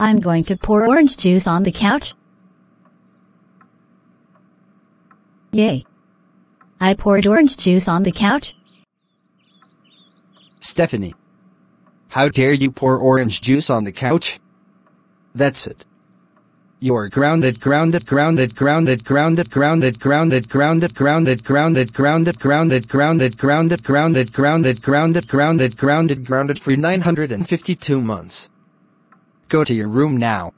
I'm going to pour orange juice on the couch. Yay. I poured orange juice on the couch. Stephanie. How dare you pour orange juice on the couch? That's it. You're grounded, grounded, grounded, grounded, grounded, grounded, grounded, grounded, grounded, grounded, grounded, grounded, grounded, grounded, grounded, grounded, grounded, grounded, grounded, grounded for 952 months. Go to your room now.